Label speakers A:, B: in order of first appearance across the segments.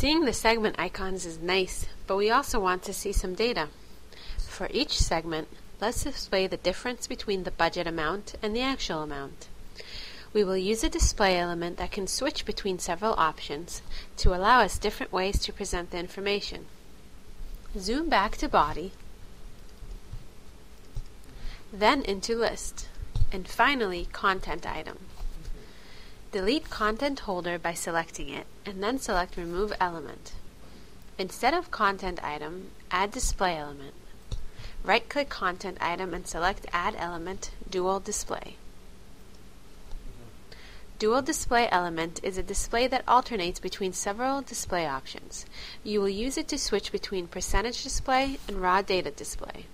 A: Seeing the segment icons is nice, but we also want to see some data. For each segment, let's display the difference between the budget amount and the actual amount. We will use a display element that can switch between several options to allow us different ways to present the information. Zoom back to body, then into list, and finally content item. Delete content holder by selecting it, and then select remove element. Instead of content item, add display element. Right-click content item and select add element, dual display. Dual display element is a display that alternates between several display options. You will use it to switch between percentage display and raw data display.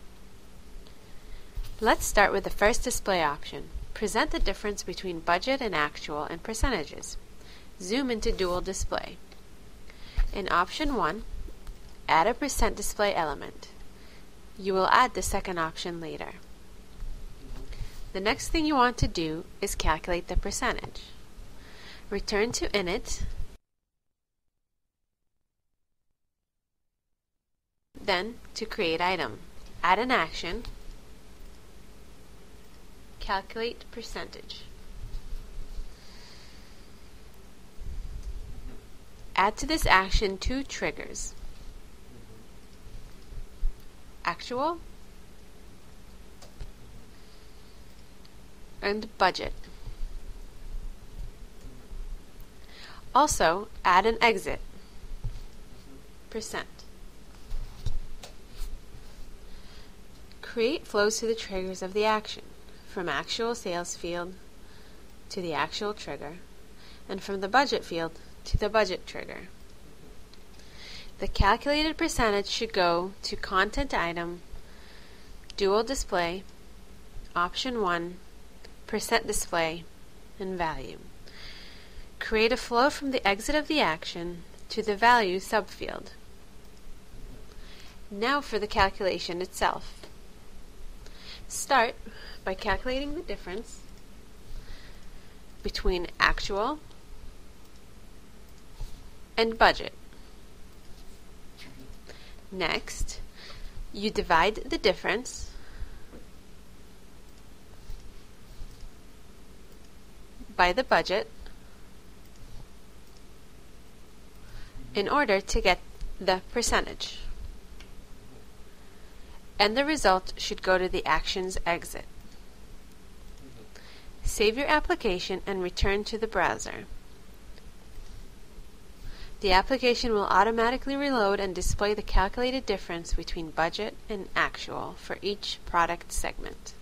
A: Let's start with the first display option. Present the difference between budget and actual in percentages. Zoom into dual display. In option 1, add a percent display element. You will add the second option later. The next thing you want to do is calculate the percentage. Return to init, then to create item. Add an action, calculate percentage. Add to this action two triggers. Actual and budget. Also, add an exit. Percent. Create flows to the triggers of the action, from actual sales field to the actual trigger, and from the budget field to the budget trigger. The calculated percentage should go to content item, dual display, option 1, percent display, and value. Create a flow from the exit of the action to the value subfield. Now for the calculation itself. Start by calculating the difference between actual and budget. Next, you divide the difference by the budget in order to get the percentage. And the result should go to the actions exit. Save your application and return to the browser. The application will automatically reload and display the calculated difference between budget and actual for each product segment.